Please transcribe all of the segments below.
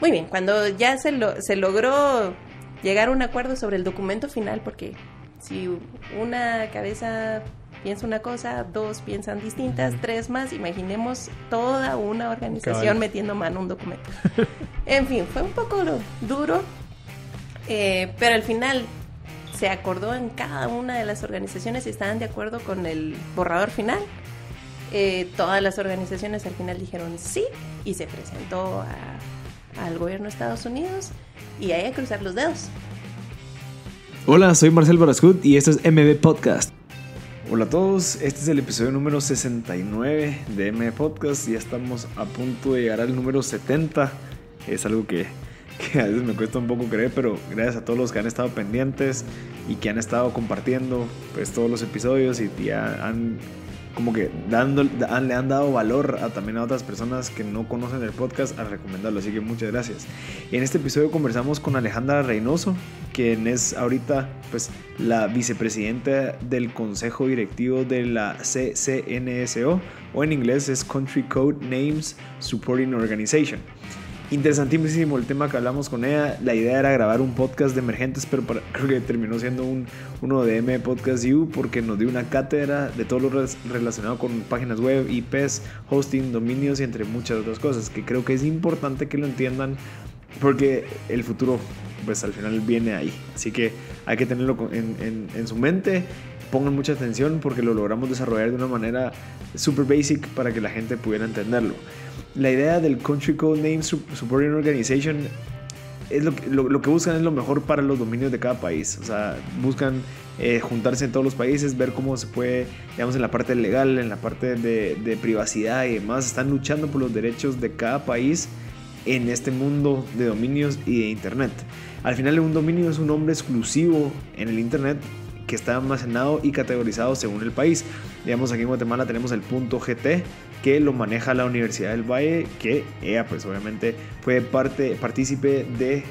Muy bien, cuando ya se, lo, se logró llegar a un acuerdo sobre el documento final, porque si una cabeza piensa una cosa, dos piensan distintas, tres más, imaginemos toda una organización metiendo mano a un documento. en fin, fue un poco duro, eh, pero al final se acordó en cada una de las organizaciones y estaban de acuerdo con el borrador final. Eh, todas las organizaciones al final dijeron sí y se presentó al gobierno de Estados Unidos y hay que cruzar los dedos. Hola, soy Marcel Barascut y esto es MB Podcast. Hola a todos, este es el episodio número 69 de MB Podcast. Ya estamos a punto de llegar al número 70. Es algo que que a veces me cuesta un poco creer, pero gracias a todos los que han estado pendientes y que han estado compartiendo pues todos los episodios y ya han como que dando, le han dado valor a, también a otras personas que no conocen el podcast a recomendarlo. Así que muchas gracias. En este episodio conversamos con Alejandra Reynoso, quien es ahorita pues la vicepresidenta del consejo directivo de la CCNSO o en inglés es Country Code Names Supporting Organization. Interesantísimo el tema que hablamos con ella. La idea era grabar un podcast de emergentes, pero creo que terminó siendo un, uno de M Podcast U porque nos dio una cátedra de todo lo relacionado con páginas web, IPs, hosting, dominios y entre muchas otras cosas. Que creo que es importante que lo entiendan porque el futuro, pues al final viene ahí. Así que hay que tenerlo en, en su mente pongan mucha atención porque lo logramos desarrollar de una manera super basic para que la gente pudiera entenderlo la idea del Country Code Name Supporting Organization es lo, que buscan es lo mejor para los dominios de cada país. O sea, buscan eh, juntarse en todos los países, ver cómo se puede, digamos, en la parte legal, en la parte de, de, privacidad y demás. Están luchando por los derechos de cada país en este mundo de dominios y de Internet. Al final, un dominio es un nombre exclusivo en el Internet que está almacenado y categorizado según el país. Digamos, aquí en Guatemala tenemos el punto GT, que lo maneja la Universidad del Valle, que ella pues obviamente fue parte, partícipe de,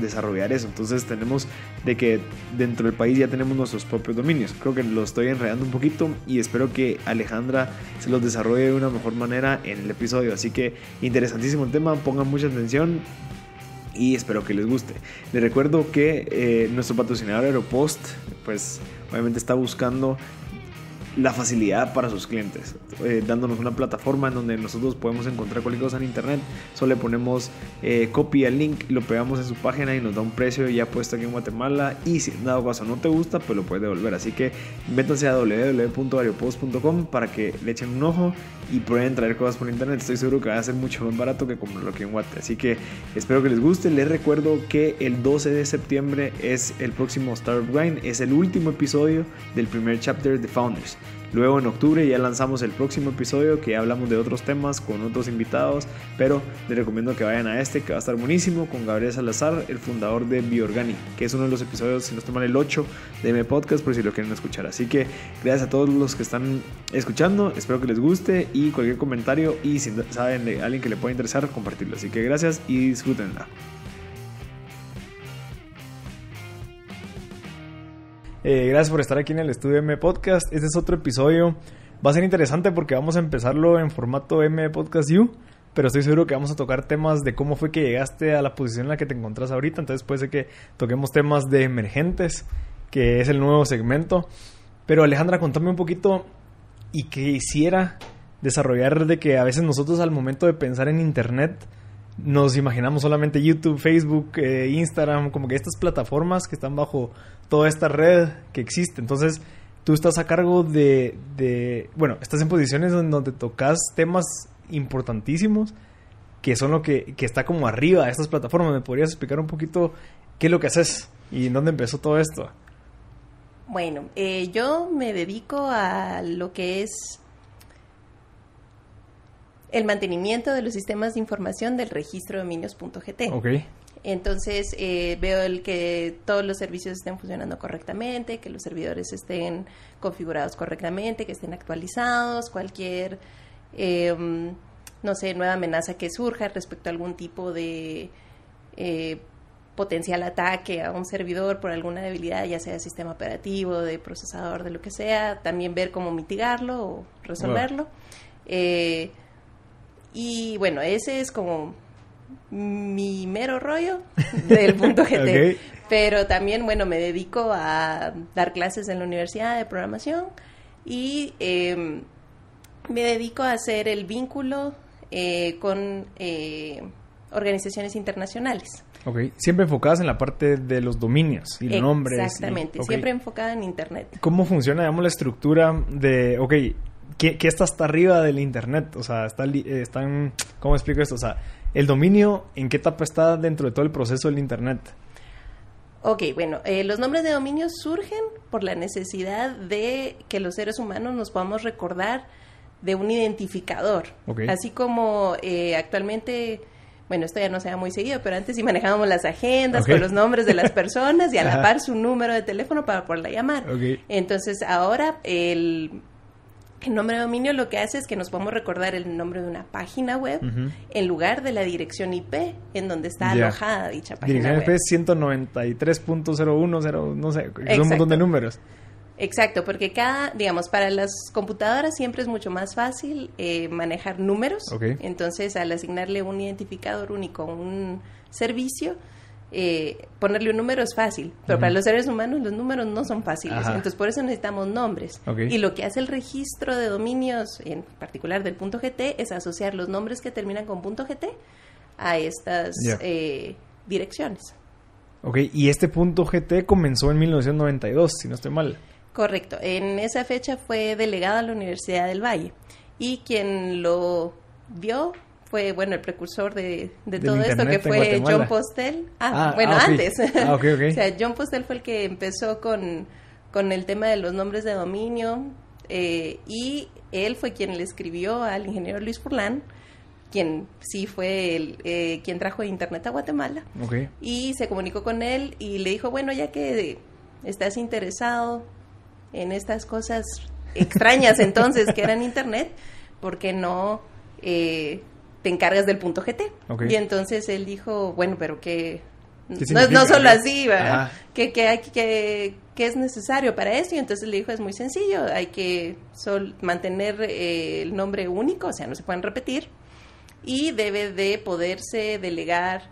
desarrollar eso. Entonces tenemos de que dentro del país ya tenemos nuestros propios dominios. Creo que lo estoy enredando un poquito y espero que Alejandra se los desarrolle de una mejor manera en el episodio. Así que interesantísimo el tema, pongan mucha atención y espero que les guste. Les recuerdo que eh, nuestro patrocinador Aeropost, pues obviamente está buscando la facilidad para sus clientes, eh, dándonos una plataforma en donde nosotros podemos encontrar cualquier cosa en internet. Solo le ponemos eh, copy al link, lo pegamos en su página y nos da un precio ya puesto aquí en Guatemala. Y si en dado caso no te gusta, pues lo puedes devolver. Así que métanse a www.ariopost.com para que le echen un ojo y pueden traer cosas por internet. Estoy seguro que va a ser mucho más barato que comprarlo aquí en Guate. Así que espero que les guste. Les recuerdo que el 12 de septiembre es el próximo Startup Grind. Es el último episodio del primer chapter de Founders. Luego en octubre ya lanzamos el próximo episodio que hablamos de otros temas con otros invitados, pero les recomiendo que vayan a este que va a estar buenísimo con Gabriel Salazar, el fundador de Biorgani, que es uno de los episodios, si nos toman el 8 de mi podcast, por si lo quieren escuchar. Así que gracias a todos los que están escuchando, espero que les guste y cualquier comentario y si saben de alguien que le pueda interesar, compartirlo. Así que gracias y disfrútenla. Eh, gracias por estar aquí en el estudio M Podcast. Este es otro episodio. Va a ser interesante porque vamos a empezarlo en formato M Podcast U. Pero estoy seguro que vamos a tocar temas de cómo fue que llegaste a la posición en la que te encontrás ahorita. Entonces puede ser que toquemos temas de emergentes, que es el nuevo segmento. Pero Alejandra, contame un poquito y que hiciera desarrollar de que a veces nosotros al momento de pensar en Internet nos imaginamos solamente YouTube, Facebook, eh, Instagram, como que estas plataformas que están bajo toda esta red que existe. Entonces, tú estás a cargo de, de bueno, estás en posiciones donde tocas temas importantísimos que son lo que, que está como arriba de estas plataformas. ¿Me podrías explicar un poquito qué es lo que haces y dónde empezó todo esto? Bueno, eh, yo me dedico a lo que es el mantenimiento de los sistemas de información del registro de dominios.gt. Okay. Entonces eh, veo el que todos los servicios estén funcionando correctamente, que los servidores estén configurados correctamente, que estén actualizados, cualquier, em, no sé, nueva amenaza que surja respecto a algún tipo de eh, potencial ataque a un servidor por alguna debilidad, ya sea de sistema operativo, de procesador, de lo que sea, también ver cómo mitigarlo o resolverlo. Eh, y bueno, ese es como mi mero rollo del punto GT. Pero también, bueno, me dedico a dar clases en la universidad de programación y em, me dedico a hacer el vínculo eh, con eh, organizaciones internacionales. Ok, siempre enfocadas en la parte de los dominios y nombres. Exactamente, siempre enfocada en Internet. ¿Cómo funciona, digamos, la estructura de, ok, ¿qué, está hasta arriba del Internet? O sea, está, están, ¿cómo explico esto? O sea, el dominio, ¿en qué etapa está dentro de todo el proceso del Internet? Ok, bueno, eh, los nombres de dominio surgen por la necesidad de que los seres humanos nos podamos recordar de un identificador. Así como eh, actualmente, bueno, esto ya no se da muy seguido, pero antes sí manejábamos las agendas con los nombres de las personas y a la par su número de teléfono para poderla llamar. Entonces ahora el el nombre de dominio lo que hace es que nos podemos recordar el nombre de una página web en lugar de la dirección IP en donde está alojada dicha página web. Dirección IP 193.010, no sé, es un montón de números. Exacto, porque cada, digamos, para las computadoras siempre es mucho más fácil eh, manejar números. Entonces, al asignarle un identificador único a un servicio, eh, ponerle un número es fácil, pero para los seres humanos los números no son fáciles, entonces por eso necesitamos nombres. Y lo que hace el registro de dominios, en particular del punto .gt, es asociar los nombres que terminan con punto .gt a estas eh, direcciones. Ok, y este punto .gt comenzó en 1992, si no estoy mal. Correcto, en esa fecha fue delegado a la Universidad del Valle y quien lo vio fue, bueno, el precursor de, todo esto, que fue John Postel. Ah, ah bueno, ah, antes. Ah, o sea, John Postel fue el que empezó con, con el tema de los nombres de dominio eh, y él fue quien le escribió al ingeniero Luis Furlan, quien sí fue el, eh, quien trajo Internet a Guatemala. Y se comunicó con él y le dijo, bueno, ya que estás interesado en estas cosas extrañas entonces que eran Internet, ¿por qué no eh, te encargas del punto GT. Y entonces él dijo, bueno, pero que no, no, solo así, ¿verdad? Que, que, hay, que, que, es necesario para eso. Y entonces le dijo, es muy sencillo, hay que sol mantener eh, el nombre único, o sea, no se pueden repetir. Y debe de poderse delegar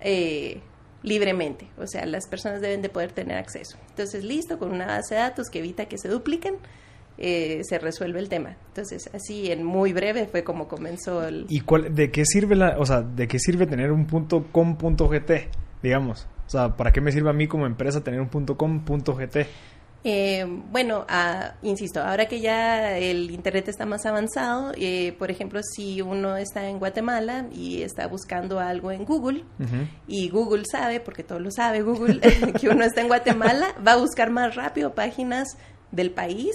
eh, libremente, o sea, las personas deben de poder tener acceso. Entonces, listo, con una base de datos que evita que se dupliquen eh, se resuelve el tema. Entonces, así en muy breve fue como comenzó el... ¿Y cuál, de qué sirve la, o sea, de qué sirve tener un punto com punto gt, digamos? O sea, ¿para qué me sirve a mí como empresa tener un punto com punto gt? Eh, bueno, ah, insisto, ahora que ya el Internet está más avanzado, eh, por ejemplo, si uno está en Guatemala y está buscando algo en Google y Google sabe, porque todo lo sabe Google, que uno está en Guatemala, va a buscar más rápido páginas del país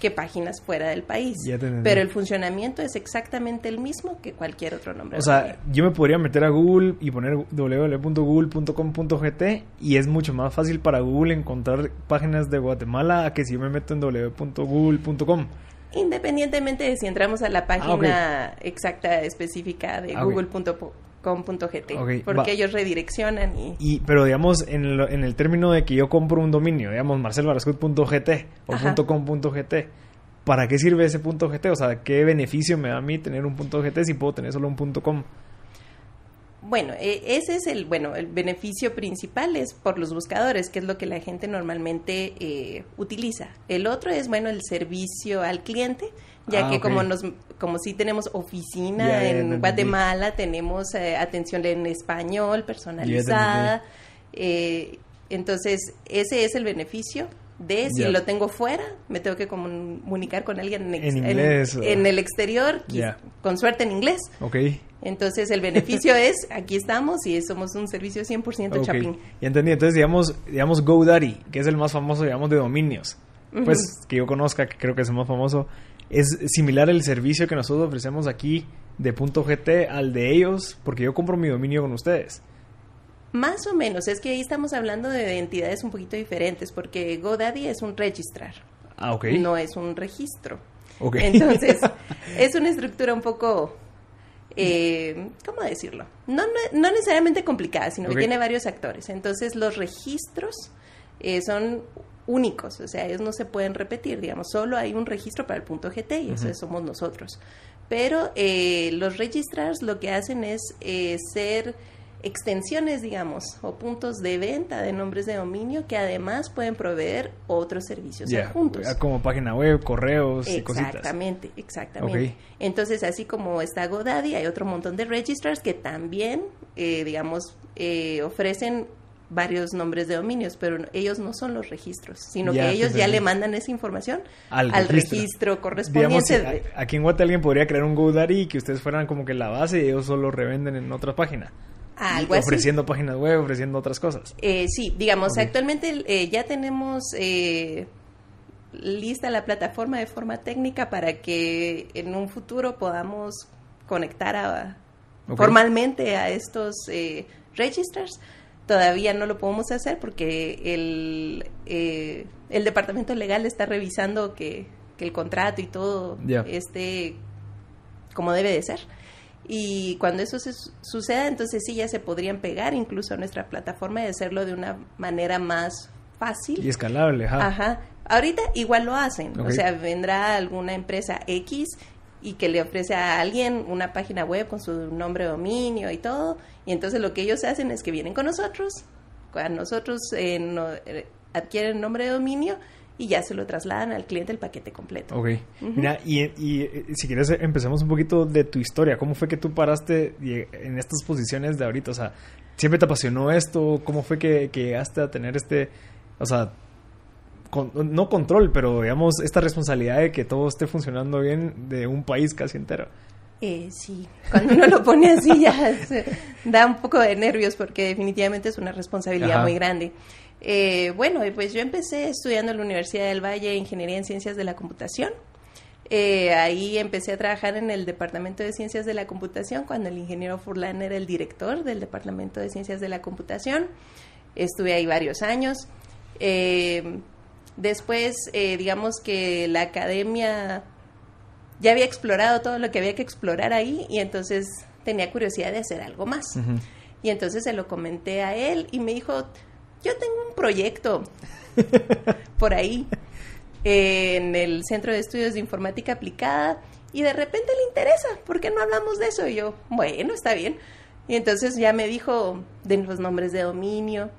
que páginas fuera del país. Pero el funcionamiento es exactamente el mismo que cualquier otro nombre. O sea, yo me podría meter a Google y poner www.google.com.gt y es mucho más fácil para Google encontrar páginas de Guatemala que si yo me meto en www.google.com. Independientemente de si entramos a la ah, página exacta específica de ah, google.com com.gt porque ellos redireccionan y... pero digamos en, en, el término de que yo compro un dominio digamos marcelbarascut.gt o .com.gt ¿para qué sirve ese punto .gt? o sea ¿qué beneficio me da a mí tener un punto .gt si puedo tener solo un punto .com? Bueno, e, ese es el, bueno, el beneficio principal es por los buscadores, que es lo que la gente normalmente eh, utiliza. El otro es, bueno, el servicio al cliente, ya ah, que como nos como si tenemos oficina en Guatemala, tenemos eh, atención en español personalizada. Eh, entonces, ese es el beneficio de si lo tengo fuera, me tengo que comunicar con alguien en, en, el exterior, con suerte en inglés. Okay. Entonces, el beneficio es, aquí estamos y somos un servicio 100% okay. Chapín. Y entendí, entonces, digamos, digamos GoDaddy, que es el más famoso, digamos, de dominios. Pues, que yo conozca, que creo que es el más famoso es similar el servicio que nosotros ofrecemos aquí de punto .gt al de ellos, porque yo compro mi dominio con ustedes. Más o menos, es que ahí estamos hablando de entidades un poquito diferentes, porque GoDaddy es un registrar. Ah, ok. No es un registro. Ok. Entonces, es una estructura un poco, eh, ¿cómo decirlo? No, no, necesariamente complicada, sino que tiene varios actores. Entonces, los registros eh, son únicos, o sea, ellos no se pueden repetir, digamos, solo hay un registro para el punto GT y eso somos nosotros. Pero eh, los registrars lo que hacen es eh, ser extensiones, digamos, o puntos de venta de nombres de dominio que además pueden proveer otros servicios Ya, adjuntos. Como página web, correos y cositas. Exactamente, exactamente. Entonces, así como está GoDaddy, hay otro montón de registrars que también, eh, digamos, eh, ofrecen varios nombres de dominios, pero ellos no son los registros, sino Ya, que ellos ya le mandan esa información Al al, registro. registro, Digamos, correspondiente. a- aquí en Guate alguien podría crear un GoDaddy y que ustedes fueran como que la base y ellos solo revenden en otra página. algo así. ofreciendo páginas web, ofreciendo otras cosas. Eh, sí, digamos, actualmente eh, ya tenemos eh, lista la plataforma de forma técnica para que en un futuro podamos conectar a, formalmente a estos eh, registers. Todavía no lo podemos hacer porque el, eh, el departamento legal está revisando que, que el contrato y todo esté como debe de ser. Y cuando eso se su- suceda, entonces sí ya se podrían pegar incluso a nuestra plataforma y hacerlo de una manera más fácil. Y escalable, ajá. Ajá. Ahorita igual lo hacen. O sea, vendrá alguna empresa X y que le ofrece a alguien una página web con su nombre de dominio y todo. Y entonces lo que ellos hacen es que vienen con nosotros, a nosotros eh, no- eh, adquieren nombre de dominio y ya se lo trasladan al cliente el paquete completo. Ok. Mira, y, y, eh, si quieres eh, empecemos un poquito de tu historia. ¿Cómo fue que tú paraste y- en estas posiciones de ahorita? O sea, ¿siempre te apasionó esto? ¿Cómo fue que, que llegaste a tener este, o sea, con- no control, pero digamos esta responsabilidad de que todo esté funcionando bien de un país casi entero? Eh, sí, cuando uno lo pone así ya se- da un poco de nervios porque definitivamente es una responsabilidad Ajá. muy grande. Eh, bueno, y pues yo empecé estudiando en la Universidad del Valle Ingeniería en Ciencias de la Computación. Eh, ahí empecé a trabajar en el Departamento de Ciencias de la Computación cuando el ingeniero Furlan era el director del Departamento de Ciencias de la Computación. Estuve ahí varios años. Eh, después, eh, digamos que la academia ya había explorado todo lo que había que explorar ahí y entonces tenía curiosidad de hacer algo más. Y entonces se lo comenté a él y me dijo, yo tengo un proyecto por ahí en el Centro de Estudios de Informática Aplicada y de repente le interesa, ¿por qué no hablamos de eso? Y yo, bueno, está bien. Y entonces ya me dijo de los nombres de dominio,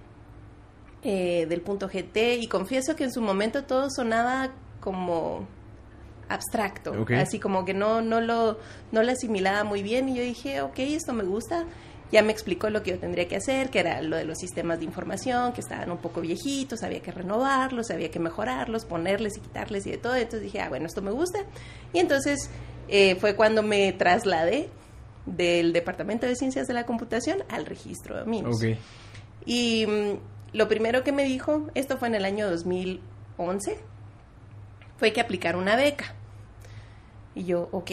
eh, del punto GT y confieso que en su momento todo sonaba como abstracto, así como que no, no, lo, no lo asimilaba muy bien y yo dije, ok, esto me gusta. Ya me explicó lo que yo tendría que hacer, que era lo de los sistemas de información, que estaban un poco viejitos, había que renovarlos, había que mejorarlos, ponerles y quitarles y de todo. Entonces dije, ah, bueno, esto me gusta. Y entonces eh, fue cuando me trasladé del Departamento de Ciencias de la Computación al registro de dominios. Ok. Y mm, lo primero que me dijo, esto fue en el año 2011, fue que aplicar una beca. Y yo, ok,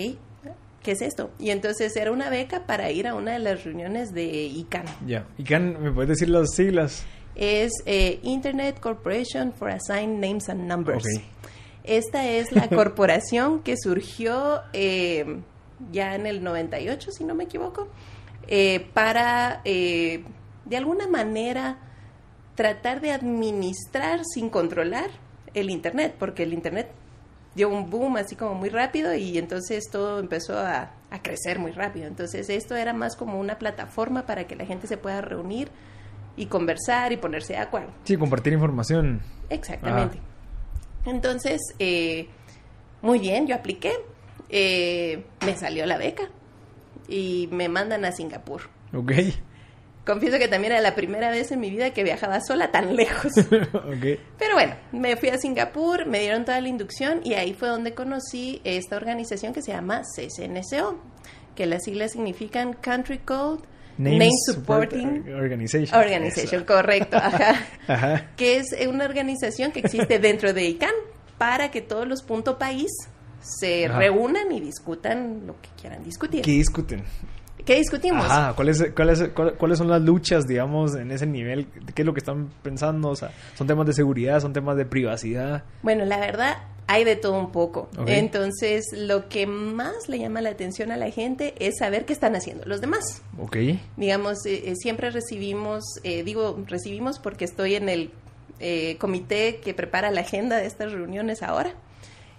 ¿qué es esto? Y entonces era una beca para ir a una de las reuniones de ICANN. Ya. ¿Y Can, me puedes decir las siglas? Es eh, Internet Corporation for Assigned Names and Numbers. Esta es la corporación que surgió eh, ya en el 98, si no me equivoco, eh, para de alguna manera tratar de administrar sin controlar el Internet, porque el Internet dio un boom así como muy rápido y entonces todo empezó a, a crecer muy rápido. Entonces esto era más como una plataforma para que la gente se pueda reunir y conversar y ponerse de acuerdo. Sí, compartir información. Exactamente. Entonces, eh, muy bien, yo apliqué, eh, me salió la beca y me mandan a Singapur. Ok. Confieso que también era la primera vez en mi vida que viajaba sola tan lejos. Pero bueno, me fui a Singapur, me dieron toda la inducción y ahí fue donde conocí esta organización que se llama CCNCO, que las siglas significan Country Code Name, Supporting Organization. Organization, Eso. correcto, ajá. Ajá. que es una organización que existe dentro de ICANN para que todos los punto país se Ajá. reúnan y discutan lo que quieran discutir. ¿Qué discuten? ¿Qué discutimos? Ajá, ¿cuáles, cuáles, cuál- ¿cuáles son las luchas, digamos, en ese nivel? ¿Qué es lo que están pensando? O sea, ¿son temas de seguridad? ¿Son temas de privacidad? Bueno, la verdad, hay de todo un poco. Entonces, lo que más le llama la atención a la gente es saber qué están haciendo los demás. Ok. Digamos, eh, eh, siempre recibimos, eh, digo, recibimos porque estoy en el eh, comité que prepara la agenda de estas reuniones ahora.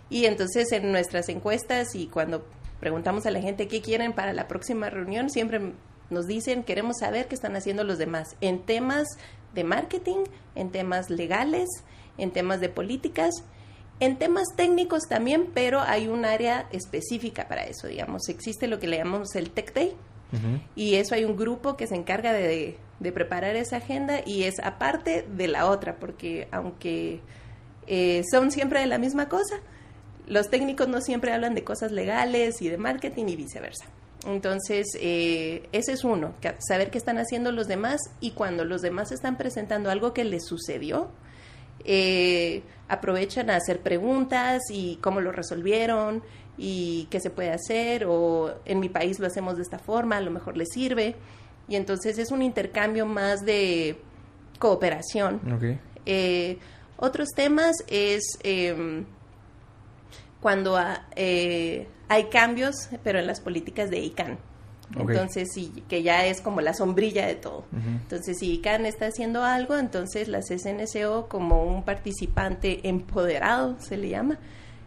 Y entonces en nuestras encuestas y cuando preguntamos a la gente qué quieren para la próxima reunión, siempre nos dicen, queremos saber qué están haciendo los demás en temas de marketing, en temas legales, en temas de políticas, en temas técnicos también, pero hay un área específica para eso, digamos. Existe lo que le llamamos el Tech Day y eso hay un grupo que se encarga de, de, preparar esa agenda y es aparte de la otra, porque aunque eh, son siempre de la misma cosa, los técnicos no siempre hablan de cosas legales y de marketing y viceversa. Entonces, eh, ese es uno, saber qué están haciendo los demás y cuando los demás están presentando algo que les sucedió, eh, aprovechan a hacer preguntas y cómo lo resolvieron y qué se puede hacer o en mi país lo hacemos de esta forma, a lo mejor les sirve. Y entonces es un intercambio más de cooperación. Eh, otros temas es em, cuando eh, hay cambios, pero en las políticas de ICANN. Entonces, sí, que ya es como la sombrilla de todo. Entonces, si ICANN está haciendo algo, entonces la CSNCO, como un participante empoderado, se le llama,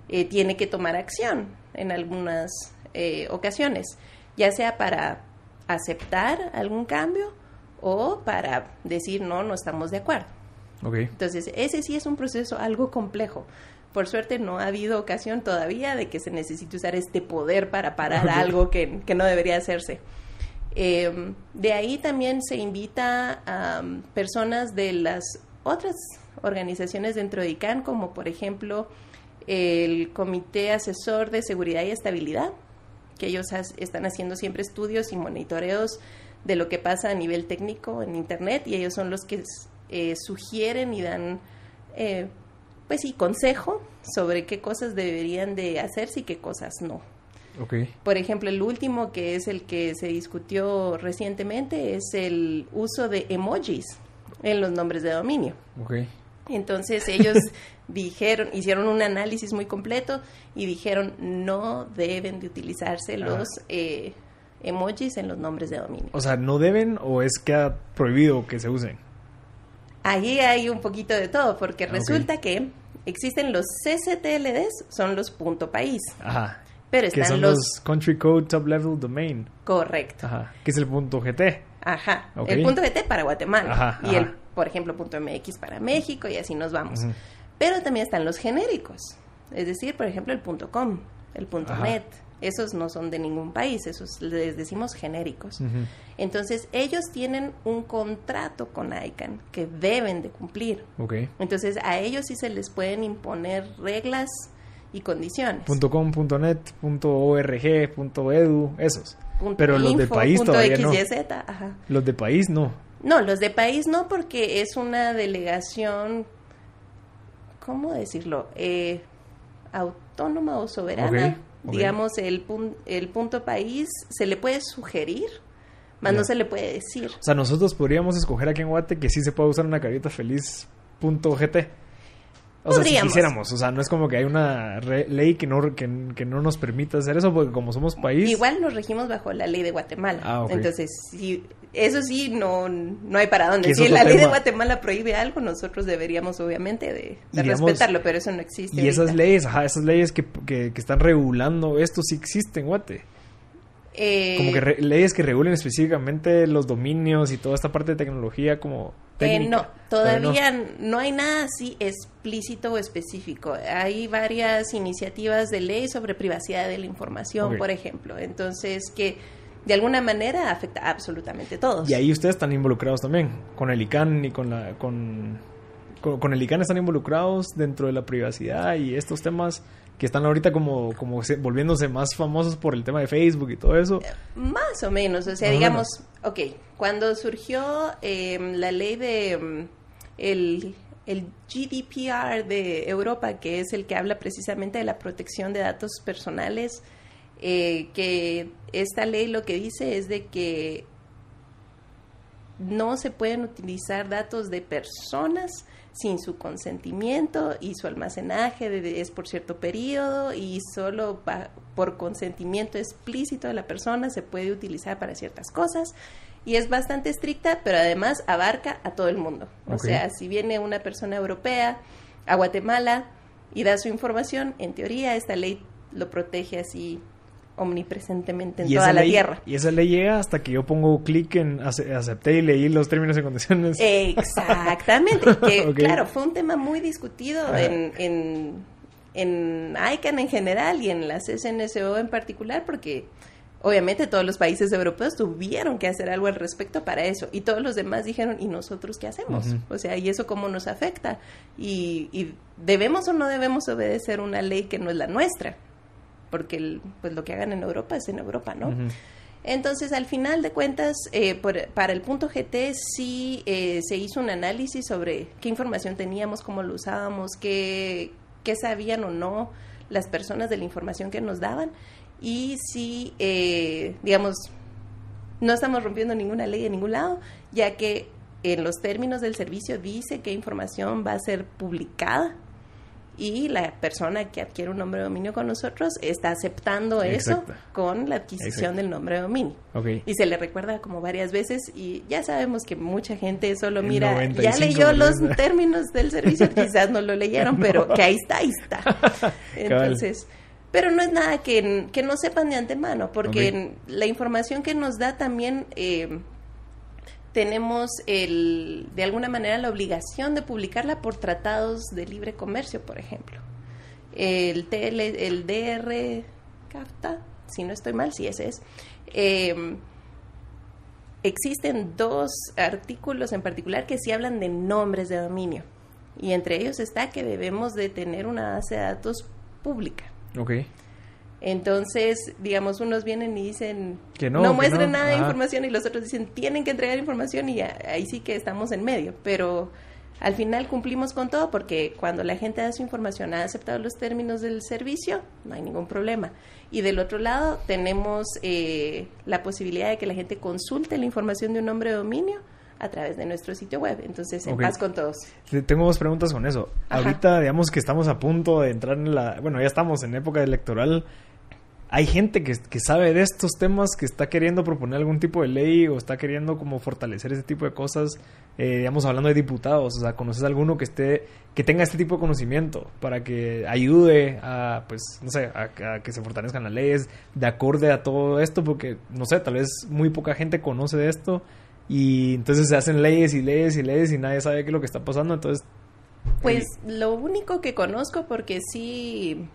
eh, tiene que tomar acción en algunas eh, ocasiones, ya sea para aceptar algún cambio o para decir no, no estamos de acuerdo. Entonces, ese sí es un proceso algo complejo. Por suerte no ha habido ocasión todavía de que se necesite usar este poder para parar algo que, no debería hacerse. Em, de ahí también se invita a um, personas de las otras organizaciones dentro de ICANN, como por ejemplo el Comité Asesor de Seguridad y Estabilidad, que ellos están haciendo siempre estudios y monitoreos de lo que pasa a nivel técnico en Internet y ellos son los que eh, sugieren y dan, eh, pues sí, consejo sobre qué cosas deberían de hacerse y qué cosas no. Okay. Por ejemplo, el último que es el que se discutió recientemente es el uso de emojis en los nombres de dominio. Okay. Entonces ellos dijeron, hicieron un análisis muy completo y dijeron no deben de utilizarse los eh, emojis en los nombres de dominio. O sea, ¿no deben o es que ha prohibido que se usen? Allí hay un poquito de todo, porque ah, resulta que existen los CCTLDs, son los punto país. Ajá. Pero están que son los... Country Code Top Level Domain. Correcto. Ajá. Que es el punto GT. Ajá. El punto GT para Guatemala. Ajá, y el, por ejemplo, punto MX para México y así nos vamos. Pero también están los genéricos. Es decir, por ejemplo, el punto .com, el punto .net. Esos no son de ningún país, esos les decimos genéricos. Entonces, ellos tienen un contrato con ICANN que deben de cumplir. Entonces, a ellos sí se les pueden imponer reglas y condiciones. .com, .net, .org, .edu, esos. Pero los de país todavía no. Los de país no. No, los de país no porque es una delegación, ¿cómo decirlo? Eh, autónoma o soberana digamos, el, el punto país se le puede sugerir, más no se le puede decir. O sea, nosotros podríamos escoger aquí en Guate que sí se puede usar una carita feliz punto GT. O sea, si quisiéramos, o sea, no es como que hay una ley que no, que, no nos permita hacer eso, porque como somos país... Igual nos regimos bajo la ley de Guatemala. Ah, Entonces, si, eso sí, no, no hay para dónde. Si la ley de Guatemala prohíbe algo, nosotros deberíamos obviamente de, respetarlo, pero eso no existe. Y esas leyes, ajá, esas leyes que, que, que están regulando esto sí existen, Guate. Eh, como que leyes que regulen específicamente los dominios y toda esta parte de tecnología como eh, no, todavía no. hay nada así explícito o específico. Hay varias iniciativas de ley sobre privacidad de la información, por ejemplo. Entonces, que de alguna manera afecta a absolutamente todos. Y ahí ustedes están involucrados también, con el ICANN y con la... Con, con el ICANN están involucrados dentro de la privacidad y estos temas que están ahorita como, como volviéndose más famosos por el tema de Facebook y todo eso. Más o menos, o sea, digamos, ok, cuando surgió em, la ley de em, el, el GDPR de Europa, que es el que habla precisamente de la protección de datos personales, eh, que esta ley lo que dice es de que no se pueden utilizar datos de personas sin su consentimiento y su almacenaje es por cierto periodo y solo por consentimiento explícito de la persona se puede utilizar para ciertas cosas y es bastante estricta, pero además abarca a todo el mundo. O sea, si viene una persona europea a Guatemala y da su información, en teoría esta ley lo protege así omnipresentemente en Y toda la ley- Tierra. Y esa ley llega hasta que yo pongo clic en ace- acepté y leí los términos y condiciones. Exactamente, que claro, fue un tema muy discutido en, en, en ICANN en general y en las SNSO en particular, porque obviamente todos los países europeos tuvieron que hacer algo al respecto para eso, y todos los demás dijeron, ¿y nosotros qué hacemos? O sea, ¿y eso cómo nos afecta? Y, y debemos o no debemos obedecer una ley que no es la nuestra, porque el- pues lo que hagan en Europa es en Europa, ¿no? Entonces, al final de cuentas, eh, por- para el punto GT sí eh, se hizo un análisis sobre qué información teníamos, cómo lo usábamos, qué, qué sabían o no las personas de la información que nos daban. Y sí, eh, digamos, no estamos rompiendo ninguna ley en ningún lado, ya que en los términos del servicio dice qué información va a ser publicada y la persona que adquiere un nombre de dominio con nosotros está aceptando Exacto. eso con la adquisición Exacto. del nombre de dominio. Ok. Y se le recuerda como varias veces y ya sabemos que mucha gente solo El mira, 95% ya leyó los términos del servicio, quizás no lo leyeron, pero que ahí está, ahí está. Entonces, pero no es nada que, que no sepan de antemano, porque la información que nos da también eh, tenemos el, de alguna manera la obligación de publicarla por tratados de libre comercio, por ejemplo. El, TL, el DR CAFTA, si no estoy mal, si ese es. eh, existen dos artículos en particular que sí hablan de nombres de dominio. Y entre ellos está que debemos de tener una base de datos pública. Ok. Entonces, digamos, unos vienen y dicen Que no, no, muestren no. nada de información y los otros dicen tienen que entregar información y ahí sí que estamos en medio. Pero al final cumplimos con todo porque cuando la gente da su información, ha aceptado los términos del servicio, no hay ningún problema. Y del otro lado tenemos eh, la posibilidad de que la gente consulte la información de un nombre de dominio a través de nuestro sitio web. Entonces, en paz con todos. Te- Tengo dos preguntas con eso. Ajá. Ahorita, digamos que estamos a punto de entrar en la... Bueno, ya estamos en época electoral. Hay gente que, que sabe de estos temas, que está queriendo proponer algún tipo de ley o está queriendo como fortalecer ese tipo de cosas. Eh, digamos, hablando de diputados, o sea, ¿conoces alguno que esté que tenga este tipo de conocimiento para que ayude a, pues, no sé, a, a que se fortalezcan las leyes de acorde a todo esto? Porque, no sé, tal vez muy poca gente conoce de esto y entonces se hacen leyes y leyes y leyes y nadie sabe qué es lo que está pasando, entonces... Pues lo único que conozco, porque sí,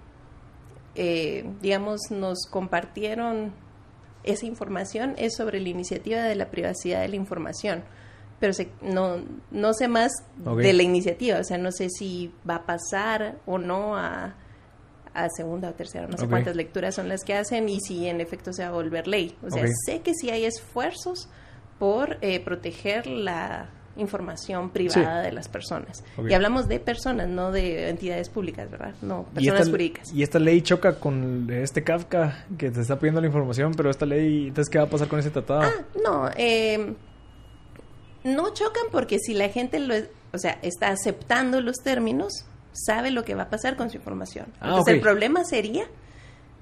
eh, digamos, nos compartieron esa información, es sobre la iniciativa de la privacidad de la información. Pero se- no, no sé más de la iniciativa, o sea, no sé si va a pasar o no a, a segunda o tercera, no sé cuántas lecturas son las que hacen y si en efecto se va a volver ley. O sea, sé que sí hay esfuerzos por eh, proteger la información privada de las personas. Y hablamos de personas, no de entidades públicas, ¿verdad? No, Y personas esta, jurídicas. y esta ley choca con este Kafka que te está pidiendo la información, pero esta ley, entonces, ¿qué va a pasar con ese tratado? Ah, no, eh, no chocan porque si la gente lo, o sea, está aceptando los términos, sabe lo que va a pasar con su información. Ah, Entonces el problema sería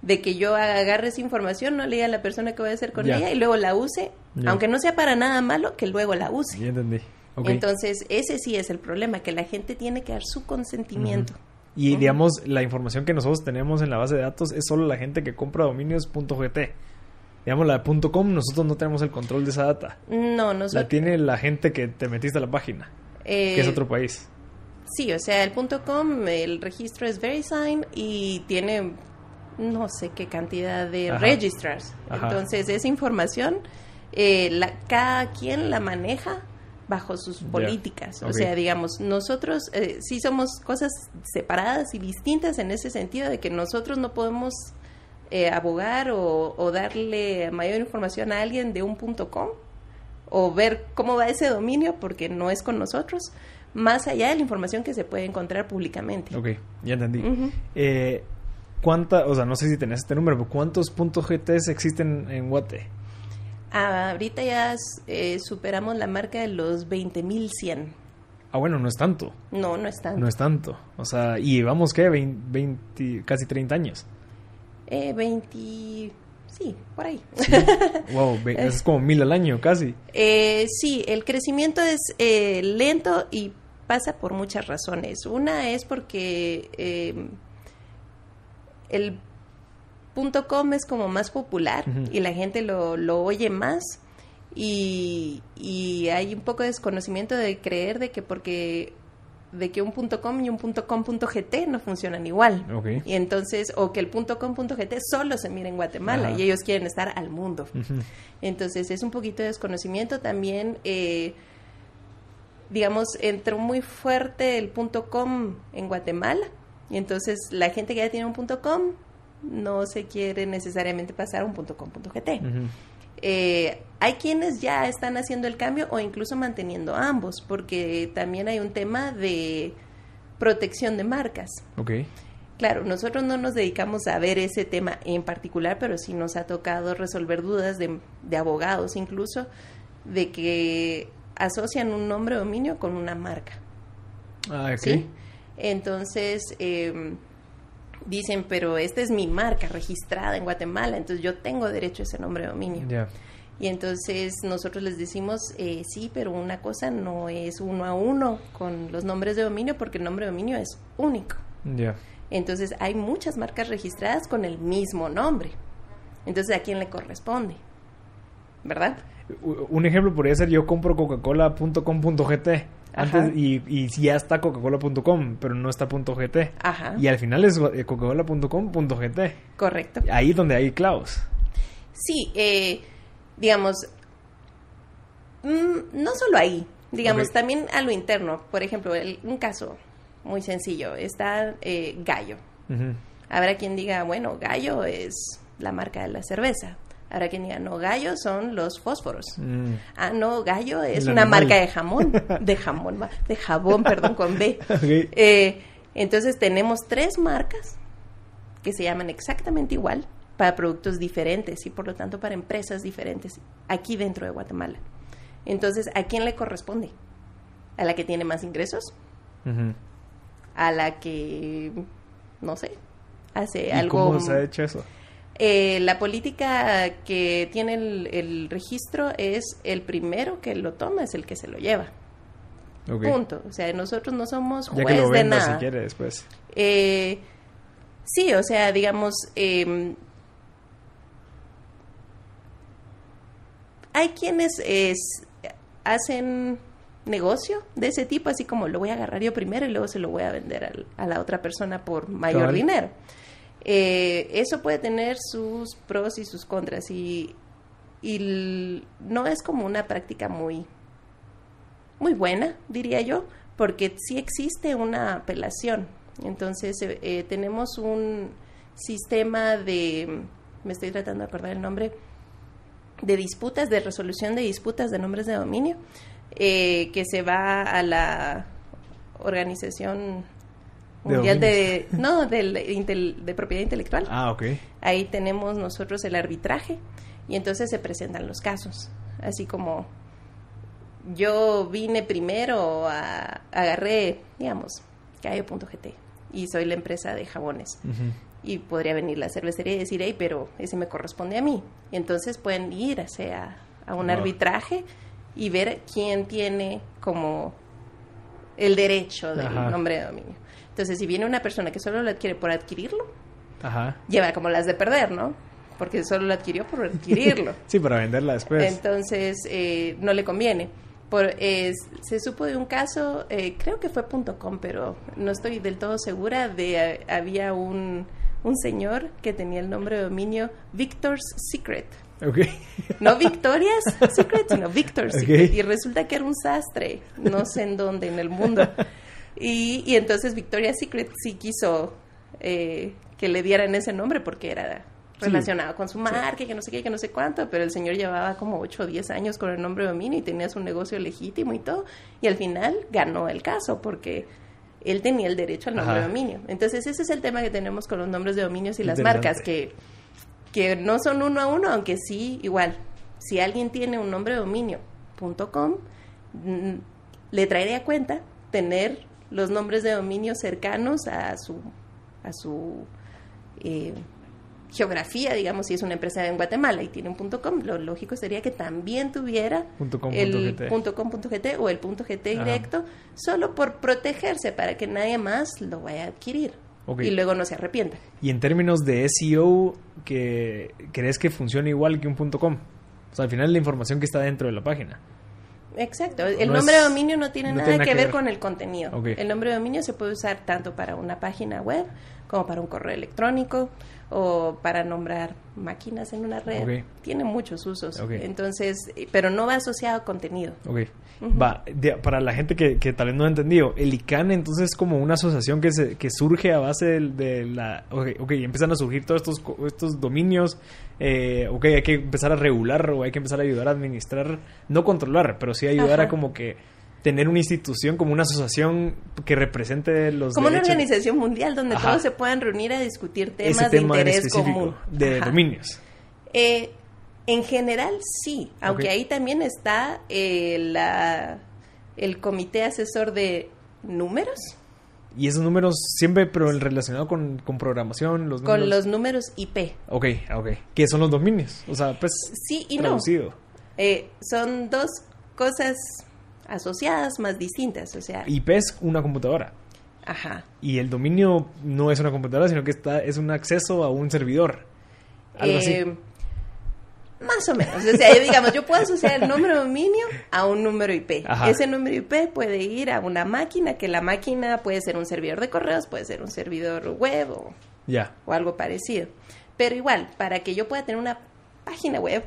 de que yo agarre esa información, no le diga a la persona que voy a hacer con Ya. ella y luego la use, Ya. aunque no sea para nada malo, que luego la use. Ya entendí. Entonces, ese sí es el problema, que la gente tiene que dar su consentimiento. y digamos, la información que nosotros tenemos en la base de datos es solo la gente que compra dominios.gt. Digamos, la de .com, nosotros no tenemos el control de esa data. No, La nosotros... tiene la gente que te metiste a la página, que es eh, otro país. Sí, o sea, el .com, el registro es VeriSign y tiene no sé qué cantidad de Ajá. registrars. Ajá. Entonces, esa información, eh, la, cada quien la maneja bajo sus políticas. O sea, digamos, nosotros eh, sí somos cosas separadas y distintas en ese sentido de que nosotros no podemos eh, abogar o, o darle mayor información a alguien de un punto .com o ver cómo va ese dominio porque no es con nosotros, más allá de la información que se puede encontrar públicamente. Ok, ya entendí. Eh, ¿Cuánta, o sea, no sé si tenés este número, pero ¿cuántos puntos GTs existen en Guate? Ah, ahorita ya eh, superamos la marca de los 20.100. Ah, bueno, no es tanto. No, no es tanto. No es tanto. O sea, y llevamos, ¿qué? 20, 20 casi 30 años. Eh, 20... Sí, por ahí. Wow, ve- es como mil al año, casi. Eh, sí, el crecimiento es eh, lento y pasa por muchas razones. Una es porque el .com es como más popular y la gente lo, lo oye más y, y, hay un poco de desconocimiento de creer de que porque de que un .com y un .com.gt no funcionan igual. Y entonces, o que el .com.gt solo se mira en Guatemala y ellos quieren estar al mundo. Entonces, es un poquito de desconocimiento también. Eh, digamos, entró muy fuerte el .com en Guatemala. Y entonces, la gente que ya tiene un .com no se quiere necesariamente pasar a un .com.gt. Eh, hay quienes ya están haciendo el cambio o incluso manteniendo ambos, porque también hay un tema de protección de marcas. Ok. Claro, nosotros no nos dedicamos a ver ese tema en particular, pero sí nos ha tocado resolver dudas de, abogados incluso, de que asocian un nombre o dominio con una marca. Ah, ok. Entonces, em, dicen, pero esta es mi marca registrada en Guatemala, entonces yo tengo derecho a ese nombre de dominio. Y entonces nosotros les decimos, eh, sí, pero una cosa no es uno a uno con los nombres de dominio porque el nombre de dominio es único. Entonces hay muchas marcas registradas con el mismo nombre. Entonces, ¿a quién le corresponde? ¿Verdad? Un ejemplo podría ser yo compro coca-cola.com.gt antes, y, y ya está coca-cola.com, pero no está .gt. Ajá. Y al final es eh, coca-cola.com.gt. Correcto. Ahí donde hay clavos. Sí, eh, digamos, mm, no solo ahí, digamos, también a lo interno. Por ejemplo, un caso muy sencillo, está eh, Gallo. Habrá quien diga, bueno, Gallo es la marca de la cerveza. Quien diga, no, gallo son los fósforos. Mm. Ah, no, gallo es una marca de jamón, de jamón, de jabón, perdón, con B. Eh, entonces tenemos tres marcas que se llaman exactamente igual para productos diferentes y por lo tanto para empresas diferentes aquí dentro de Guatemala. Entonces, ¿a quién le corresponde? ¿A la que tiene más ingresos? ¿A la que, no sé, hace algo... ¿Cómo se ha hecho eso? Eh, la política que tiene el, registro es el primero que lo toma, es el que se lo lleva. Punto. O sea, nosotros no somos juez de nada. Si quiere después. Eh, sí, o sea, digamos, em, hay quienes hacen negocio de ese tipo, así como lo voy a agarrar yo primero y luego se lo voy a vender a la otra persona por mayor dinero. Eh, eso puede tener sus pros y sus contras y, y no es como una práctica muy, muy buena, diría yo, porque sí existe una apelación. Entonces eh, eh, tenemos un sistema de, me estoy tratando de acordar el nombre, de disputas, de resolución de disputas de nombres de dominio, que se va a la organización mundial de, no de propiedad intelectual. Ah ok. Ahí tenemos nosotros el arbitraje y entonces se presentan los casos. Así como yo vine primero a agarré digamos gallo.gt y soy la empresa de jabones. Y podría venir la cervecería y decir hey pero ese me corresponde a mí entonces pueden ir a, a un arbitraje y ver quién tiene como el derecho del nombre de dominio entonces, si viene una persona que solo lo adquiere por adquirirlo, lleva como las de perder, ¿no? Porque solo lo adquirió por adquirirlo. sí, para venderla después. Entonces, eh, no le conviene. Por, se supo de un caso, eh, creo que fue .com, pero no estoy del todo segura, de eh, había un, un señor que tenía el nombre de dominio Victor's Secret. Okay. No Victoria's Secret, sino Victor's Secret. Y resulta que era un sastre, no sé en dónde en el mundo. Y, y entonces Victoria's Secret sí quiso eh, que le dieran ese nombre porque era relacionado con su marca, y que no sé qué, que no sé cuánto, pero el señor llevaba como 8 o 10 años con el nombre de dominio y tenía su negocio legítimo y todo, y al final ganó el caso porque él tenía el derecho al nombre de dominio. Entonces ese es el tema que tenemos con los nombres de dominios y las marcas, que, que no son uno a uno, aunque sí, igual, si alguien tiene un nombre de dominio.com, mm, le traería cuenta tener los nombres de dominio cercanos a su, a su eh, geografía, digamos, si es una empresa en Guatemala y tiene un punto .com, lo lógico sería que también tuviera el .com.gt o el .gt directo, solo por protegerse para que nadie más lo vaya a adquirir. Y luego no se arrepientan. Y en términos de SEO, que ¿crees que funciona igual que un .com? O sea, al final la información que está dentro de la página. Exacto. El No nombre es- de dominio no tiene no nada tiene que ver ver. con el contenido. El nombre de dominio se puede usar tanto para una página web como para un correo electrónico o para nombrar máquinas en una red. Tiene muchos usos. Entonces, pero no va asociado a contenido. Ok. Va, de- para la gente que, que tal vez no ha entendido, el ICANN entonces es como una asociación que, se, que surge a base del- de, la... Ok, ok, empiezan a surgir todos estos, estos dominios, eh, ok, hay que empezar a regular o hay que empezar a ayudar a administrar, no controlar, pero sí ayudar Ajá. a como que tener una institución como una asociación que represente los Como una organización mundial donde Ajá. todos se puedan reunir a discutir temas tema de interés común. de Ajá. dominios. Eh, en general sí, aunque ahí también está eh, la, el comité asesor de números, Y esos números siempre, pero relacionado con, con programación, los con números... los números IP. Ok, ok. ¿Qué son los dominios? O sea, pues... Sí y no. traducido. Eh, son dos cosas asociadas más distintas, o sea, IP es una computadora. ajá. Y el dominio no es una computadora, sino que está, es un acceso a un servidor. Algo Eh, así. Más o menos. O sea, yo, digamos, yo puedo asociar el número de dominio a un número IP. Ajá. Ese número IP puede ir a una máquina, que la máquina puede ser un servidor de correos, puede ser un servidor web o, Ya. o algo parecido. Pero igual, para que yo pueda tener una página web,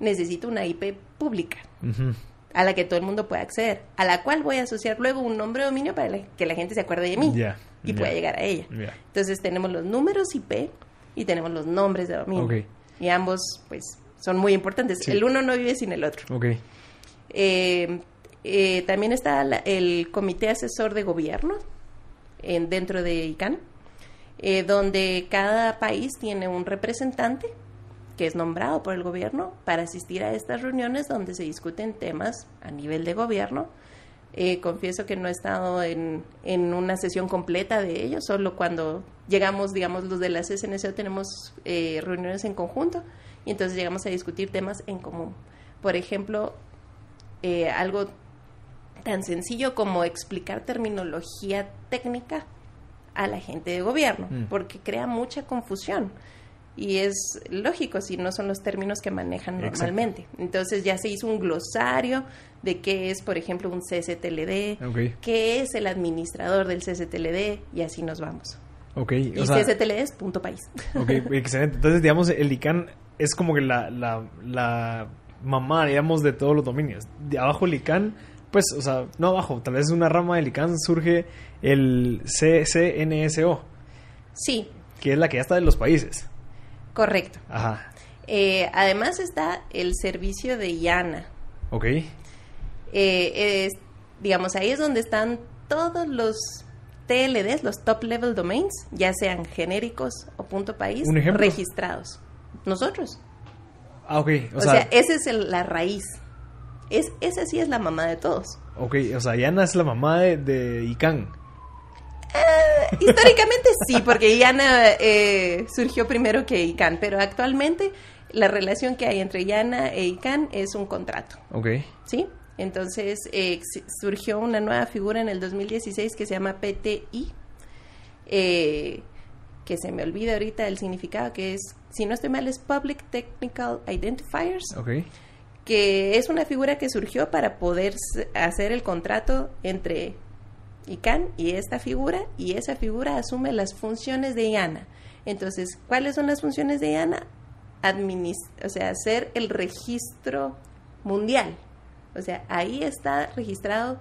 necesito una IP pública Ujú. A la que todo el mundo pueda acceder, a la cual voy a asociar luego un nombre de dominio para que la gente se acuerde de mí y pueda llegar a ella. Entonces tenemos los números IP y tenemos los nombres de dominio. Y ambos, pues, son muy importantes. Sí. El uno no vive sin el otro. Eh, eh, también está la- el Comité Asesor de Gobierno en, dentro de ICANN, eh, donde cada país tiene un representante que es nombrado por el gobierno para asistir a estas reuniones donde se discuten temas a nivel de gobierno. Eh, confieso que no he estado en, en una sesión completa de ello, solo cuando llegamos, digamos, los de la CSNCO tenemos eh, reuniones en conjunto y entonces llegamos a discutir temas en común. Por ejemplo, eh, algo tan sencillo como explicar terminología técnica a la gente de gobierno, Mm. porque crea mucha confusión. Y es lógico si no son los términos que manejan Exacto. normalmente. Entonces ya se hizo un glosario de qué es, por ejemplo, un CCTLD, Ok. qué es el administrador del CCTLD, y así nos vamos. Ok. Y O sea, CCTLD es punto país. ok, excelente. Entonces, digamos, el ICANN es como que la, la, la mamá, digamos, de todos los dominios. De abajo el ICANN, pues, o sea, no abajo, tal vez una rama del ICANN surge el CCNSO, Sí, que es la que ya está de los países. Correcto. Ajá. Eh, además está el servicio de IANA. Ok. Eh, es- digamos, ahí es donde están todos los TLDs, los top level domains, ya sean genéricos o punto país, registrados. Nosotros. Ah, ok. O, O, sea, sea, esa es el- la raíz. Es, esa sí es la mamá de todos. ok, o sea, Yana es la mamá de, de ICANN. Históricamente sí, porque IANA eh, surgió primero que ICANN, pero actualmente la relación que hay entre IANA e ICANN es un contrato. Ok. ¿sí? Entonces eh, surgió una nueva figura en el 2016 que se llama PTI, eh, que se me olvida ahorita el significado, que es, si no estoy mal, es Public Technical Identifiers, Ok. que es una figura que surgió para poder hacer el contrato entre ICANN y esta figura, y esa figura asume las funciones de IANA. Entonces, ¿cuáles son las funciones de IANA? Adminis- o sea, hacer el registro mundial. O sea, ahí está registrado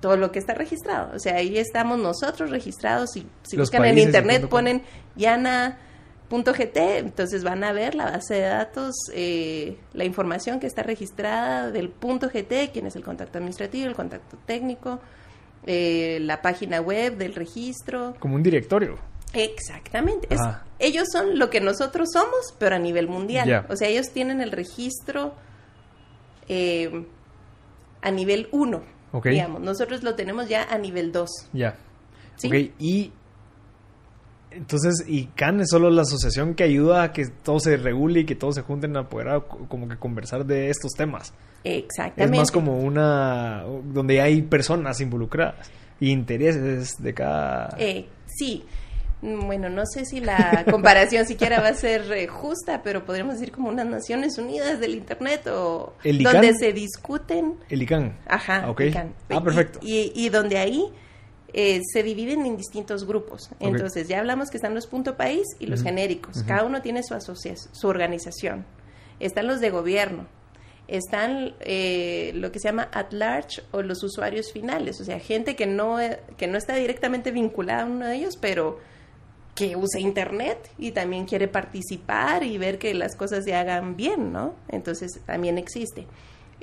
todo lo que está registrado. O sea, ahí estamos nosotros registrados. Si, si Los buscan en internet, ponen yana.gt, entonces van a ver la base de datos, eh, la información que está registrada del punto GT, quién es el contacto administrativo, el contacto técnico, eh, la página web del registro. Como un directorio. Exactamente. Es- ellos son lo que nosotros somos, pero a nivel mundial. O sea, ellos tienen el registro eh, a nivel 1. Ok. Digamos, nosotros lo tenemos ya a nivel 2. Ya. ¿sí? Ok, y entonces, y CAN es solo la asociación que ayuda a que todo se regule y que todos se junten a poder a- como que conversar de estos temas. Exactamente. Es más como una donde hay personas involucradas y intereses de cada Eh, sí. Bueno, no sé si la comparación siquiera va a ser eh, justa, pero podríamos decir como unas Naciones Unidas del Internet o ¿El ICANN? donde se discuten El ICANN. Ajá. Ah, ok. ICANN. Ah, perfecto. Y, y donde ahí eh, se dividen en distintos grupos. Entonces, ya hablamos que están los punto país y los genéricos. Cada uno tiene su asociación, su organización. Están los de gobierno. Están eh, lo que se llama at large o los usuarios finales, o sea, gente que no, que no está directamente vinculada a uno de ellos, pero que usa internet y también quiere participar y ver que las cosas se hagan bien, ¿no? Entonces también existe.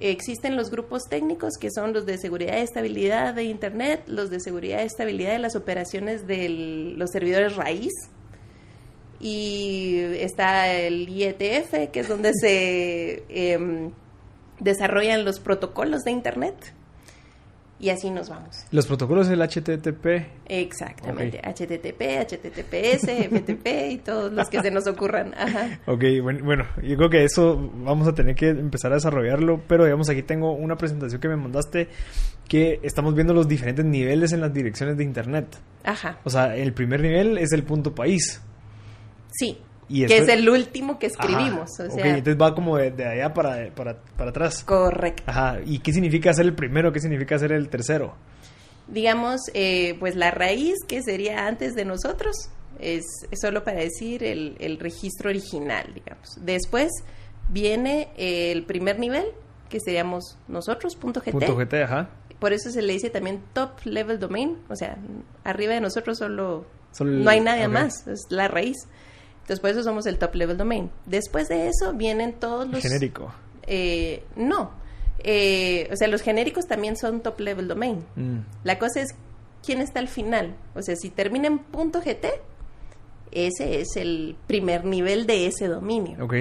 Existen los grupos técnicos que son los de seguridad y estabilidad de internet, los de seguridad y estabilidad de las operaciones de los servidores raíz. Y está el IETF, que es donde se em, desarrollan los protocolos de internet. Y así nos vamos. Los protocolos del HTTP. Exactamente. HTTP, HTTPS, FTP y todos los que se nos ocurran. Ajá. Ok, bueno, bueno, yo creo que eso vamos a tener que empezar a desarrollarlo, pero digamos aquí tengo una presentación que me mandaste que estamos viendo los diferentes niveles en las direcciones de internet. Ajá. O sea, el primer nivel es el punto país. Sí. Y que es el último que escribimos. Ajá, O sea, entonces va como de, de allá para, para, para atrás. correcto. Ajá, ¿y qué significa ser el primero? ¿Qué significa ser el tercero? Digamos, eh, pues la raíz que sería antes de nosotros es, es solo para decir el, el registro original, digamos. Después viene el primer nivel, que seríamos nosotros, punto GT. Punto GT, ajá. Por eso se le dice también top level domain, o sea, arriba de nosotros solo, Solo no hay nadie ok. más, es la raíz. Entonces por eso somos el top level domain. Después de eso vienen todos los... Genérico. Eh, no, Eh, o sea, los genéricos también son top level domain. Mm, La cosa es quién está al final. O sea, si termina en punto .gt, ese es el primer nivel de ese dominio. ok.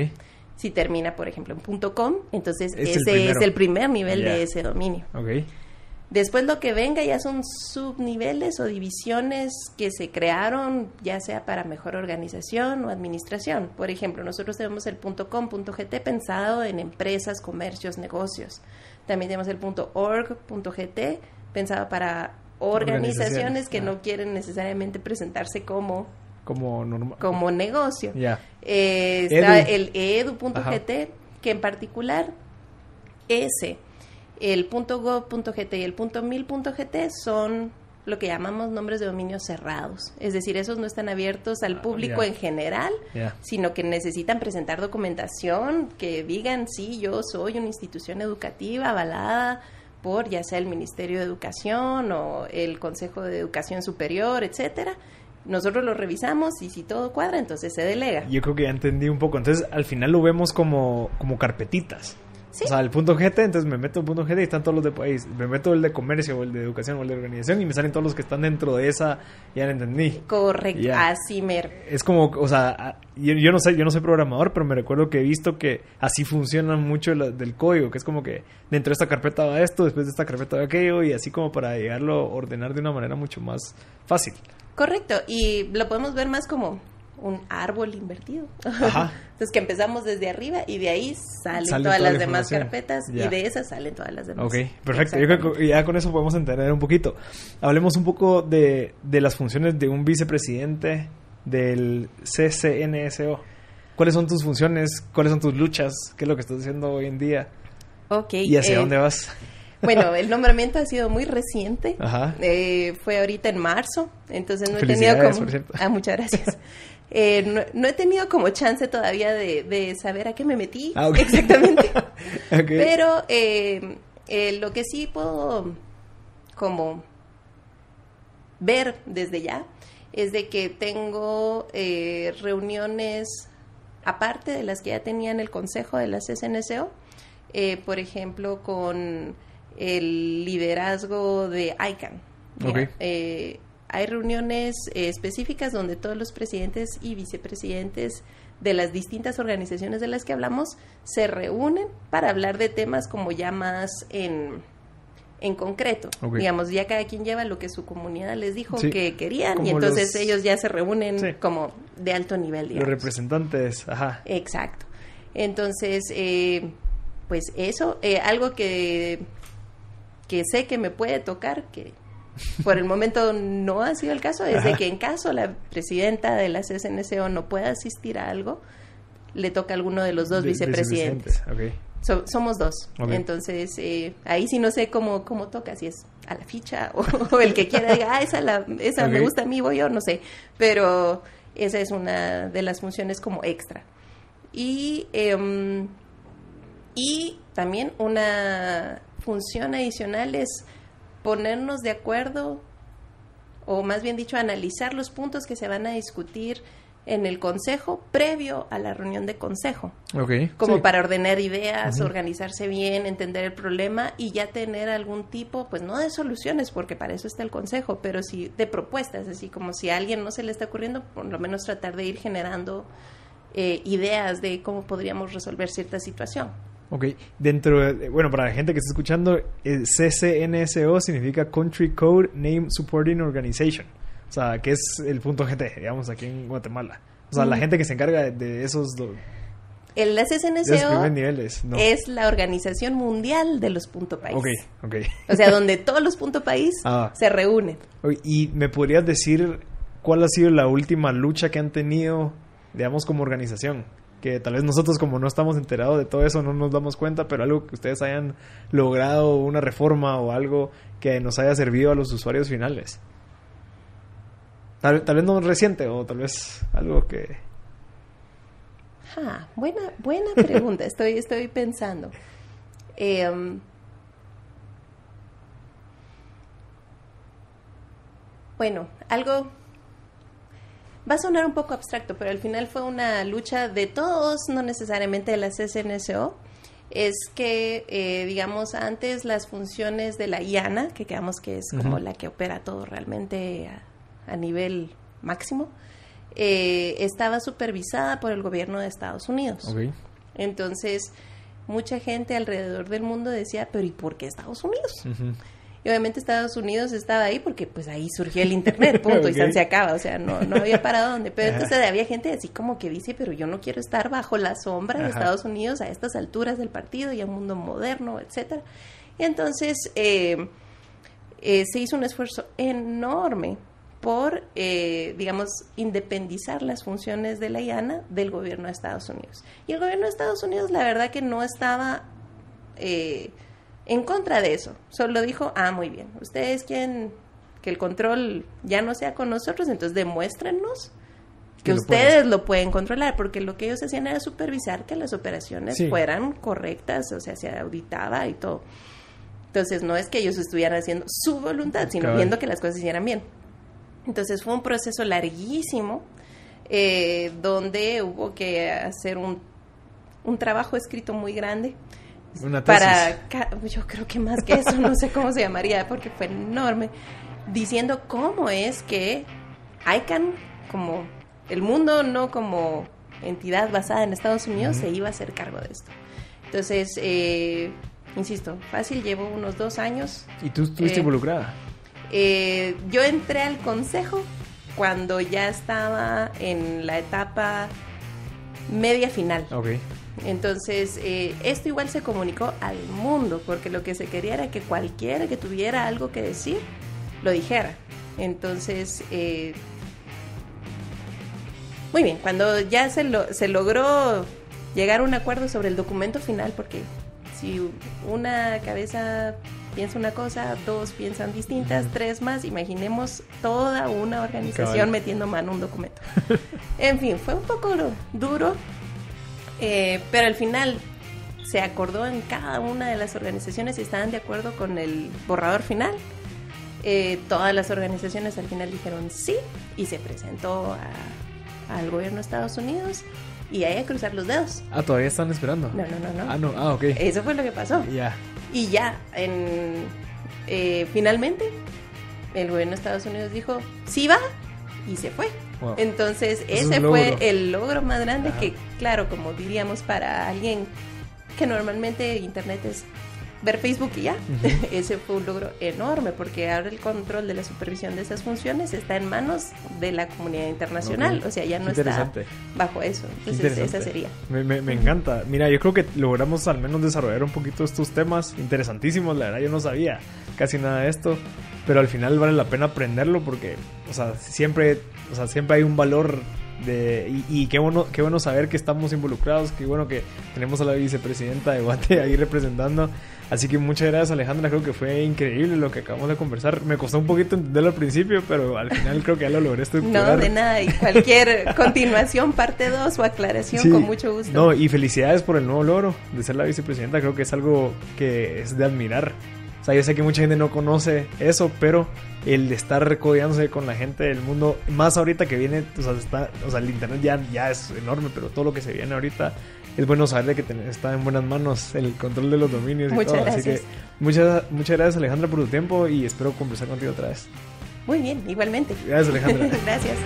Si termina, por ejemplo, en punto .com, entonces Es ese es el primer nivel de ese dominio. Ok. Después lo que venga ya son subniveles o divisiones que se crearon ya sea para mejor organización o administración. Por ejemplo, nosotros tenemos el .com, .gt pensado en empresas, comercios, negocios. También tenemos el .org, .gt pensado para organizaciones, Organizaciones, que ah. no quieren necesariamente presentarse como, Como normal. como negocio. Ya. Eh, está Edu. el edu.gt, que en particular ese, el .gov.gt y el .mil.gt son lo que llamamos nombres de dominio cerrados. Es decir, esos no están abiertos al Ah, público en general, sino que necesitan presentar documentación que digan, sí, yo soy una institución educativa avalada por ya sea el Ministerio de Educación o el Consejo de Educación Superior, etcétera. Nosotros lo revisamos y si todo cuadra, entonces se delega. Yo creo que ya entendí un poco. Entonces, al final lo vemos como, como carpetitas. Sí. O sea, el punto GT, entonces me meto el punto GT y están todos los de país. Me meto el de comercio o el de educación o el de organización y me salen todos los que están dentro de esa. Ya lo entendí. Correcto, Ya. así mero. Es como, o sea, yo no sé, yo no soy programador, pero me recuerdo que he visto que así funciona mucho la- del código, que es como que dentro de esta carpeta va esto, después de esta carpeta va aquello, y así como para llegarlo a ordenar de una manera mucho más fácil. Correcto, y lo podemos ver más como un árbol invertido. Ajá. Entonces que empezamos desde arriba y de ahí salen Sale todas toda las la demás carpetas Ya. y de esas salen todas las demás. Ok, perfecto. Yo creo que ya con eso podemos entender un poquito. Hablemos un poco de, de las funciones de un vicepresidente del CCNSO. ¿Cuáles son tus funciones? ¿Cuáles son tus luchas? ¿Qué es lo que estás haciendo hoy en día? Ok. ¿Y hacia eh, dónde vas? Bueno, el nombramiento ha sido muy reciente. Ajá. Eh, fue ahorita en marzo, entonces no he tenido como... por cierto. Ah, muchas gracias. Eh, no, no he tenido como chance todavía de, de saber a qué me metí Ah, exactamente. Pero eh, eh, lo que sí puedo como ver desde ya es de que tengo eh, reuniones aparte de las que ya tenía en el consejo de la CSNCO, eh, por ejemplo, con el liderazgo de ICANN. Hay reuniones eh, específicas donde todos los presidentes y vicepresidentes de las distintas organizaciones de las que hablamos se reúnen para hablar de temas como ya más en, en concreto. Digamos, ya cada quien lleva lo que su comunidad les dijo Sí, que querían y entonces los- ellos ya se reúnen Sí. como de alto nivel, Los digamos. representantes, ajá. Exacto. Entonces, eh, pues eso, eh, algo que, que sé que me puede tocar, que Por el momento no ha sido el caso, es de que en caso la presidenta de la CSNCO no pueda asistir a algo, le toca a alguno de los dos De- vicepresidentes. So- somos dos. Entonces, eh, ahí sí no sé cómo, cómo toca, si es a la ficha o, o el que quiera diga, ah, esa, la, esa me gusta a mí, voy yo, no sé. Pero esa es una de las funciones como extra. Y, em, y también una función adicional es ponernos de acuerdo, o más bien dicho, analizar los puntos que se van a discutir en el consejo previo a la reunión de consejo como sí. para ordenar ideas, organizarse bien, entender el problema y ya tener algún tipo, pues no de soluciones, porque para eso está el consejo, pero sí de propuestas, así como si a alguien no se le está ocurriendo, por lo menos tratar de ir generando eh, ideas de cómo podríamos resolver cierta situación. Ok, dentro de, bueno, para la gente que está escuchando, eh, CCNSO significa Country Code Name Supporting Organization, o sea, que es el punto GT, digamos, aquí en Guatemala. O sea, la gente que se encarga de, de esos, do- El SSNCO niveles, ¿no? es la organización mundial de los punto país. Ok, ok. O sea, donde todos los punto país Ah. se reúnen. ¿Y me podrías decir cuál ha sido la última lucha que han tenido, digamos, como organización? Que tal vez nosotros como no estamos enterados de todo eso no nos damos cuenta, pero algo que ustedes hayan logrado, una reforma o algo que nos haya servido a los usuarios finales. Tal, tal vez no reciente o tal vez algo que... Ah, buena, buena pregunta. estoy, estoy pensando. Em, bueno, algo va a sonar un poco abstracto, pero al final fue una lucha de todos, no necesariamente de la CSNSO. Es que, eh, digamos, antes las funciones de la IANA, que digamos que es como la que opera todo realmente a, a nivel máximo, eh, estaba supervisada por el gobierno de Estados Unidos. Entonces, mucha gente alrededor del mundo decía, pero ¿y por qué Estados Unidos? Y obviamente Estados Unidos estaba ahí porque pues ahí surgió el Internet, punto, y. San se acaba, o sea, no, no había parado donde. Pero Ajá. entonces había gente así como que dice, pero yo no quiero estar bajo la sombra de. Estados Unidos a estas alturas del partido y a un mundo moderno, etcétera. Y entonces eh, eh, se hizo un esfuerzo enorme por, eh, digamos, independizar las funciones de la IANA del gobierno de Estados Unidos. Y el gobierno de Estados Unidos, la verdad que no estaba eh, en contra de eso. Solo dijo, ah, muy bien, ustedes quieren que el control ya no sea con nosotros, entonces demuéstrenos que ustedes lo pueden controlar, porque lo que ellos hacían era supervisar que las operaciones Sí. fueran correctas, o sea, se auditaba y todo. Entonces, no es que ellos estuvieran haciendo su voluntad, sino viendo que las cosas se hicieran bien. Entonces, fue un proceso larguísimo eh, donde hubo que hacer un, un trabajo escrito muy grande Una tesis. para, yo creo que más que eso, no sé cómo se llamaría, porque fue enorme, diciendo cómo es que ICANN, como el mundo, no como entidad basada en Estados Unidos, se iba a hacer cargo de esto. Entonces, eh, insisto, fácil, llevo unos dos años. ¿Y tú estuviste Eh, involucrada? Eh, yo entré al consejo cuando ya estaba en la etapa media final. Ok. Entonces, eh, esto igual se comunicó al mundo, porque lo que se quería era que cualquiera que tuviera algo que decir, lo dijera. Entonces, eh, muy bien, cuando ya se, lo- se logró llegar a un acuerdo sobre el documento final, porque si una cabeza piensa una cosa, dos piensan distintas, tres más, imaginemos toda una organización Cabal. metiendo mano a un documento. en fin, fue un poco duro, eh, pero al final se acordó en cada una de las organizaciones y estaban de acuerdo con el borrador final. Eh, todas las organizaciones al final dijeron sí y se presentó al gobierno de Estados Unidos y ahí a cruzar los dedos. Ah, todavía están esperando. No, no, no, no. Ah, no. Ah, ok. Eso fue lo que pasó. Ya. Y ya, en, eh, finalmente, el gobierno de Estados Unidos dijo, sí va, y se fue. Wow. Entonces, Es ese fue el logro más grande Ajá. que, claro, como diríamos para alguien que normalmente Internet es ver Facebook y ya, ese fue un logro enorme porque ahora el control de la supervisión de esas funciones está en manos de la comunidad internacional, o sea, ya no está bajo eso. Entonces, esa sería. Me, me- me encanta. Mira, yo creo que logramos al menos desarrollar un poquito estos temas interesantísimos. La verdad, yo no sabía casi nada de esto. Pero al final vale la pena aprenderlo porque, o sea, siempre, o sea, siempre hay un valor de, y, qué bueno qué bueno saber que estamos involucrados, qué bueno que tenemos a la vicepresidenta de Guate ahí representando. Así que muchas gracias Alejandra, creo que fue increíble lo que acabamos de conversar. Me costó un poquito entenderlo al principio, pero al final creo que ya lo logré No, de nada, y cualquier continuación, parte 2 o aclaración, con mucho gusto. No, y felicidades por el nuevo logro de ser la vicepresidenta, creo que es algo que es de admirar. O sea, yo sé que mucha gente no conoce eso, pero el de estar recodeándose con la gente del mundo, más ahorita que viene, o sea, está, o sea el internet ya, ya es enorme, pero todo lo que se viene ahorita es bueno saber de que está en buenas manos el control de los dominios y todo. Así que muchas, muchas gracias Alejandra por tu tiempo y espero conversar contigo otra vez. Muy bien, igualmente. Gracias Alejandra. gracias.